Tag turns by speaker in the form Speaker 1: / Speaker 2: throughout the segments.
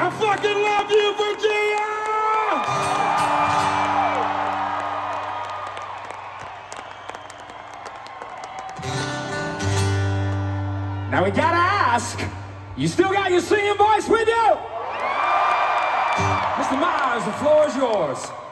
Speaker 1: I fucking love you, Virginia! Now we gotta ask, you still got your singing voice with you? Mr. Myers, the floor is yours.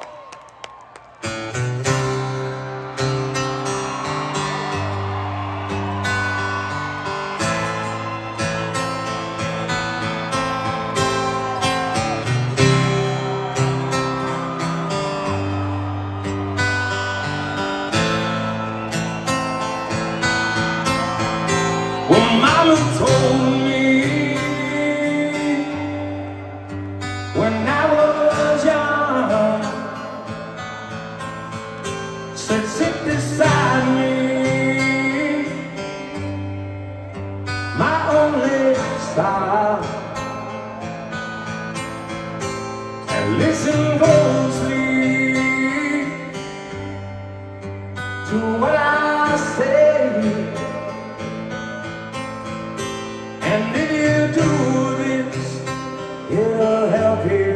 Speaker 1: Listen closely to what I say. And if you do this, it'll help you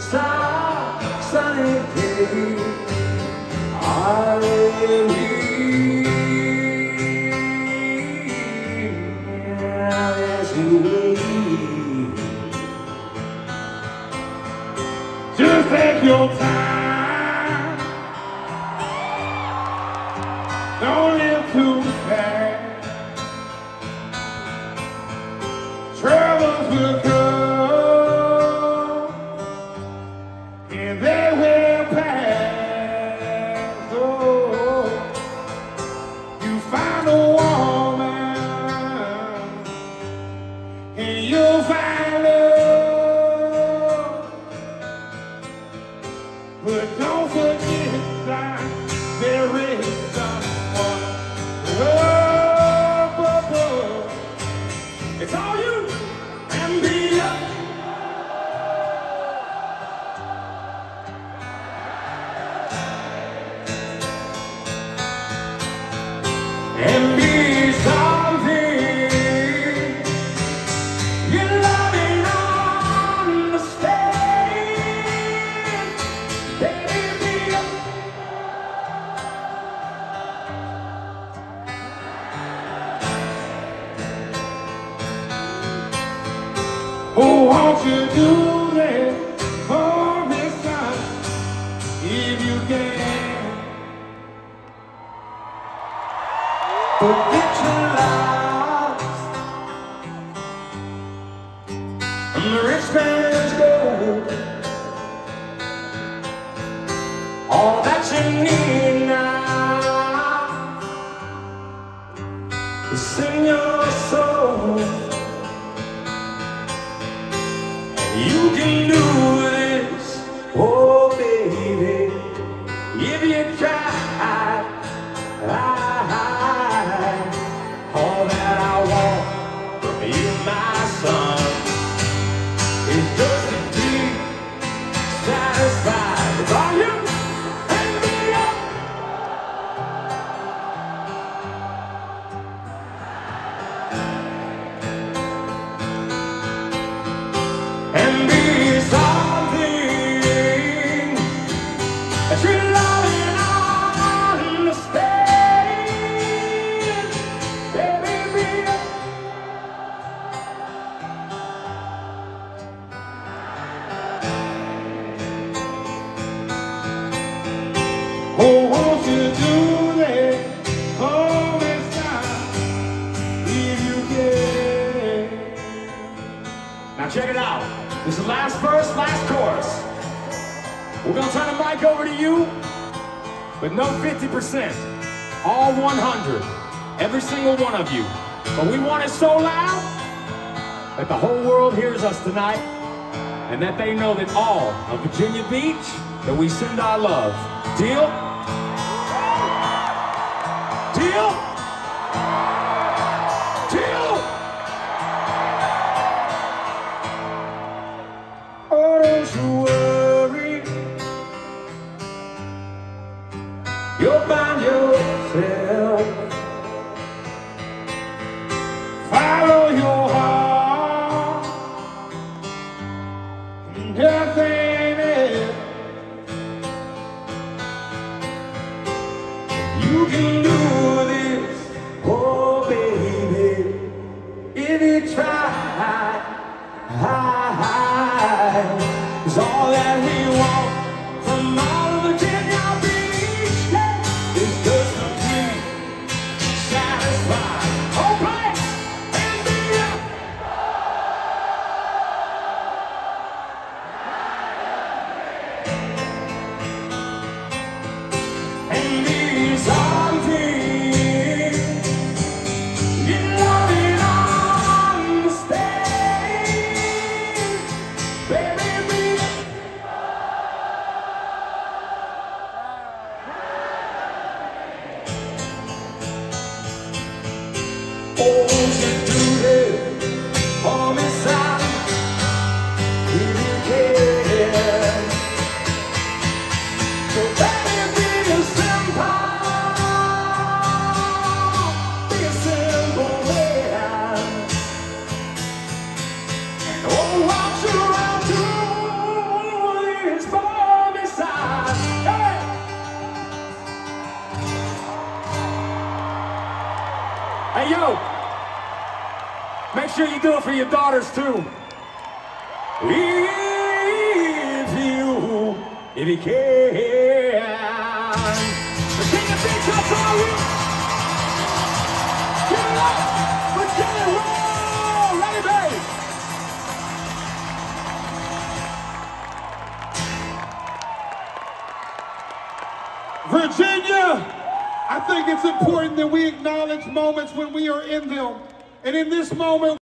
Speaker 1: stop sunny day. I Yes, you will. Your time. Oh, won't you do and man's gold. All that you need now is in your soul. You can do check it out. This is the last verse, last chorus. We're gonna turn the mic over to you, but no 50%. All 100. Every single one of you. But we want it so loud that the whole world hears us tonight and that they know that all of Virginia Beach, that we send our love. Deal? Deal? Deal? Really try. Is all that we want Oh, Hey, yo! Make sure you do it for your daughters, too. If you, if you can. Virginia Beach, that's all you. Get it up! Virginia, roll! Ready, baby!
Speaker 2: Virginia, I think it's important that we acknowledge moments when we are in them. And in this moment,